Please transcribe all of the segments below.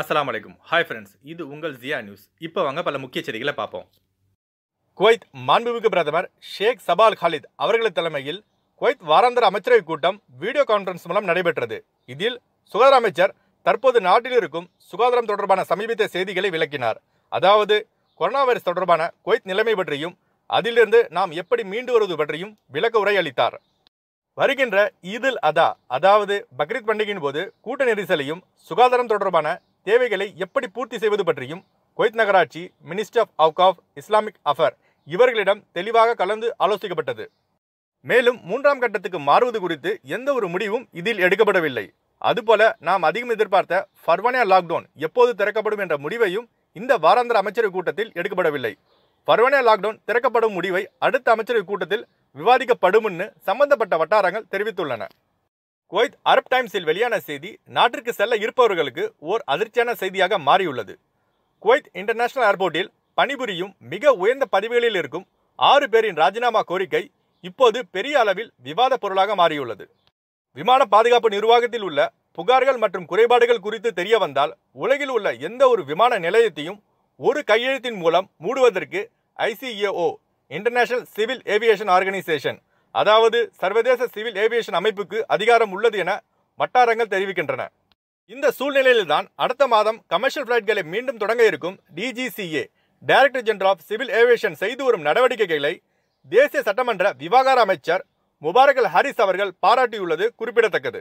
அஸ்லாம் வலைக்கும் hi friends இது உங்கள் ஜியா நியூஸ் இப்போ வாங்க பல முக்கிய செய்திகளை பார்ப்போம். குவைத் மாண்புமிகு பிரதமர் ஷேக் சபால் காலித் அவர்களது தலைமையில் குவைத் வாராந்திர அமைச்சரவை கூட்டம் வீடியோ கான்ஃபரன்ஸ் மூலம் நடைபெற்றது. இதில் சுகாதார அமைச்சர் தற்போது நாட்டில் இருக்கும் சுகாதாரம் தொடர்பான சமீபத்திய செய்திகளை விளக்கினார். அதாவது கொரோனா வைரஸ் தொடர்பான குவைத் நிலைமை பற்றியும் அதிலிருந்து நாம் எப்படி மீண்டு வருவது பற்றியும் விளக்க உரை அளித்தார். வருகின்ற ஈதுல் அதா அதாவது பக்ரீத் பண்டிகையின் போது கூட்ட நெரிசலையும் சுகாதாரம் தொடர்பான தேவைகளை எப்படி பூர்த்தி செய்வது பற்றியும் குவைத் நகராட்சி minister of Awqaf Islamic affair இவர்களிடம் தெளிவாக கலந்து ஆலோசிக்கப்பட்டது. மேலும் மூன்றாம் கட்டத்துக்கு மாறுவது குறித்து எந்த ஒரு முடிவும் இதில் எடுக்கப்படவில்லை. அதுபோல நாம் அதிகம் எதிர்பார்த்த ஃபர்வானியா லாக்டவுன் எப்போது திறக்கப்படும் என்ற முடிவையும் இந்த வாராந்திர அமைச்சரவை கூட்டத்தில் எடுக்கப்படவில்லை. ஃபர்வானியா லாக்டவுன் திறக்கப்படும் முடிவை அடுத்த அமைச்சரவை கூட்டத்தில் விவாதிக்கப்படும்னு சம்பந்தப்பட்ட வட்டாரங்கள் தெரிவித்துள்ளன. குவைத் அரப் டைம்ஸில் வெளியான செய்தி நாட்டிற்கு செல்ல இருப்பவர்களுக்கு ஓர் அதிர்ச்சியான செய்தியாக மாறியுள்ளது. குவைத் இன்டர்நேஷனல் ஏர்போர்ட்டில் பணிபுரியும் மிக உயர்ந்த பதவிகளில் இருக்கும் ஆறு பேரின் ராஜினாமா கோரிக்கை இப்போது பெரிய அளவில் விவாத பொருளாக மாறியுள்ளது. விமான பாதுகாப்பு நிர்வாகத்தில் உள்ள புகார்கள் மற்றும் குறைபாடுகள் குறித்து தெரிய வந்தால் உலகில் உள்ள எந்த ஒரு விமான நிலையத்தையும் ஒரு கையெழுத்தின் மூலம் மூடுவதற்கு ICAO international civil aviation organisation அதாவது சர்வதேச சிவில் ஏவியேஷன் அமைப்புக்கு அதிகாரம் உள்ளது என வட்டாரங்கள் தெரிவிக்கின்றன. இந்த சூழ்நிலையில்தான் அடுத்த மாதம் கமர்ஷியல் ஃப்ளைட்களை மீண்டும் தொடங்க இருக்கும் DGCA director general of civil aviation செய்து வரும் நடவடிக்கைகளை தேசிய சட்டமன்ற விவகார அமைச்சர் முபாரகல் ஹரிஸ் ஹாரிஸ் அவர்கள் பாராட்டியுள்ளது குறிப்பிடத்தக்கது.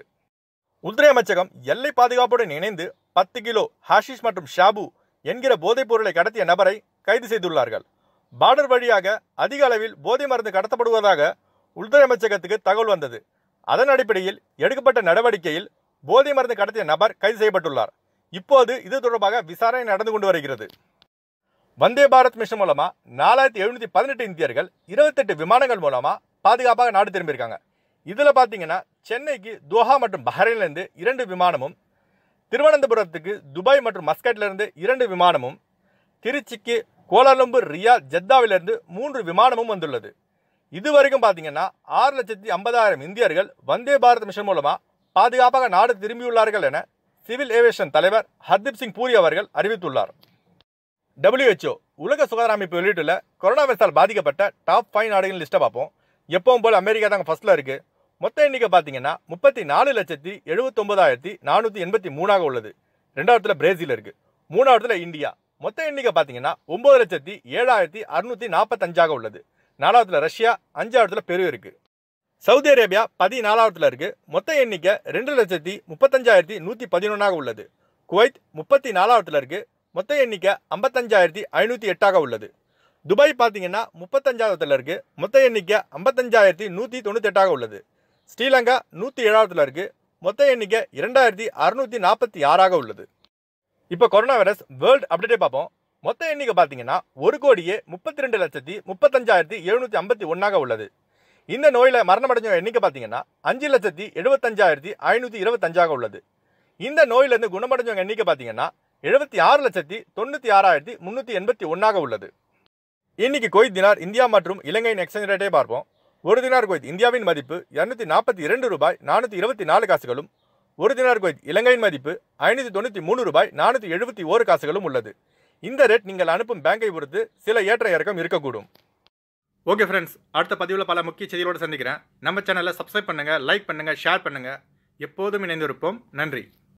உள்துறை அமைச்சகம் எல்லை பாதுகாப்புடன் இணைந்து பத்து கிலோ ஹாஷிஷ் மற்றும் ஷாபு என்கிற போதைப் பொருளை கடத்திய நபரை கைது செய்துள்ளார்கள். பார்டர் வழியாக அதிக அளவில் போதை மருந்து கடத்தப்படுவதாக உள்துறை அமைச்சகத்துக்கு தகவல் வந்தது. அதன் அடிப்படையில் எடுக்கப்பட்ட நடவடிக்கையில் போதை மருந்து கடத்திய நபர் கைது செய்யப்பட்டுள்ளார். இப்போது இது தொடர்பாக விசாரணை நடந்து கொண்டு வருகிறது. வந்தே பாரத் மிஷன் மூலமாக நாலாயிரத்தி எழுநூத்தி பதினெட்டு இந்தியர்கள் இருபத்தெட்டு விமானங்கள் மூலமாக பாதுகாப்பாக நாடு திரும்பியிருக்காங்க. இதில் பார்த்தீங்கன்னா சென்னைக்கு தோஹா மற்றும் பஹ்ரைன்லேருந்து இரண்டு விமானமும் திருவனந்தபுரத்துக்கு துபாய் மற்றும் மஸ்கட்ல இருந்து இரண்டு விமானமும் திருச்சிக்கு கோலாலம்பூர் ரியா ஜெத்தாவிலிருந்து மூன்று விமானமும் வந்துள்ளது. இதுவரைக்கும் பார்த்தீங்கன்னா ஆறு லட்சத்தி ஐம்பதாயிரம் இந்தியர்கள் வந்தே பாரத் மிஷன் மூலமாக பாதுகாப்பாக நாடு திரும்பியுள்ளார்கள் என சிவில் ஏவியேஷன் தலைவர் ஹர்தீப் சிங் பூரி அவர்கள் அறிவித்துள்ளார். டபிள்யூஹெச்ஓ உலக சுகாதார அமைப்பு வெளியிட்டுள்ள கொரோனா வைரஸால் பாதிக்கப்பட்ட டாப் ஃபைவ் நாடுகளின் லிஸ்ட்டை பார்ப்போம். எப்பவும் போல் அமெரிக்கா தாங்க ஃபஸ்ட்டில் இருக்குது மொத்த எண்ணிக்கை பார்த்தீங்கன்னா முப்பத்தி நாலு லட்சத்தி எழுபத்தொம்பதாயிரத்தி நானூற்றி எண்பத்தி மூணாக உள்ளது. ரெண்டாவதுல பிரேசில் இருக்குது மூணாவதுல இந்தியா. மொத்த எண்ணிக்கை பார்த்தீங்கன்னா ஒம்பது லட்சத்தி ஏழாயிரத்தி அறுநூற்றி நாற்பத்தஞ்சாக உள்ளது. நாலாவதுல ரஷ்யா அஞ்சாவதுல பெரு இருக்கு. சவுதி அரேபியா பதினாலாவதுல இருக்கு. மொத்த எண்ணிக்கை ரெண்டு லட்சத்தி முப்பத்தஞ்சாயிரத்தி நூற்றி பதினொன்றாக உள்ளது. குவைத் முப்பத்தி நாலாவதுல இருக்கு. மொத்த எண்ணிக்கை ஐம்பத்தஞ்சாயிரத்தி ஐநூற்றி எட்டாக உள்ளது. துபாய் பார்த்தீங்கன்னா முப்பத்தஞ்சாவதுல இருக்கு. மொத்த எண்ணிக்கை ஐம்பத்தஞ்சாயிரத்தி நூற்றி தொண்ணூத்தெட்டாக உள்ளது. ஸ்ரீலங்கா நூற்றி ஏழாவதுல இருக்கு. மொத்த எண்ணிக்கை இரண்டாயிரத்தி அறுநூத்தி நாற்பத்தி ஆறாக உள்ளது. இப்போ கொரோனா வைரஸ் வேர்ல்டு அப்டேட்டே பார்ப்போம். மொத்த எண்ணிக்கை பார்த்தீங்கன்னா ஒரு கோடியே முப்பத்தி ரெண்டு லட்சத்தி முப்பத்தஞ்சாயிரத்தி எழுநூற்றி ஐம்பத்தி ஒன்றாக உள்ளது. இந்த நோயில் மரணமடைஞ்ச எண்ணிக்கை பார்த்தீங்கன்னா அஞ்சு லட்சத்தி எழுபத்தஞ்சாயிரத்தி ஐநூற்றி இருபத்தஞ்சாக உள்ளது. இந்த நோயிலிருந்து குணமடைஞ்சவங்க எண்ணிக்கை பார்த்தீங்கன்னா எழுபத்தி ஆறு லட்சத்தி தொண்ணூற்றி ஆறாயிரத்தி முந்நூற்றி எண்பத்தி ஒன்றாக உள்ளது. இன்னைக்கு குவைத் தினார் இந்தியா மற்றும் இலங்கையின் எக்ஸ்சேஞ்ச் ரேட்டே பார்ப்போம். ஒரு தினார் குவைத் இந்தியாவின் மதிப்பு இரநூத்தி நாற்பத்தி இரண்டு ரூபாய் நானூற்றி இருபத்தி நாலு காசுகளும் ஒரு தினார் குவைத் இலங்கையின் மதிப்பு ஐநூற்றி தொண்ணூற்றி மூணு ரூபாய் நானூற்றி எழுபத்தி ஓரு காசுகளும் உள்ளது. இந்த ரேட் நீங்கள் அனுப்பும் பேங்கை பொறுத்து சில ஏற்ற இறக்கம் இருக்கக்கூடும். ஓகே ஃப்ரெண்ட்ஸ் அடுத்த பதிவில் பல முக்கிய செய்திகளோடு சந்திக்கிறேன். நம்ம சேனலை சப்ஸ்கிரைப் பண்ணுங்கள் லைக் பண்ணுங்கள் ஷேர் பண்ணுங்கள் எப்போதும் இணைந்திருப்போம். நன்றி.